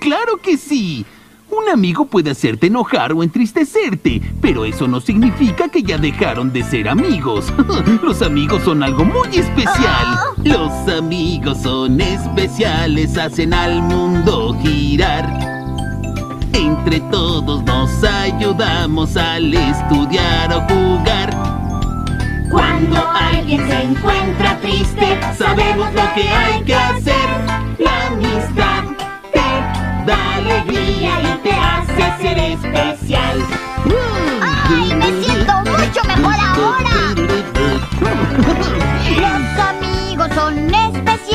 ¡Claro que sí! Un amigo puede hacerte enojar o entristecerte, pero eso no significa que ya dejaron de ser amigos. Los amigos son algo muy especial. Los amigos son especiales, hacen al mundo girar. Entre todos nos ayudamos al estudiar o jugar. Cuando alguien se encuentra triste, sabemos lo que hay que hacer. y te hace ser especial. ¡Ay, me siento mucho mejor ahora! Los amigos son especiales.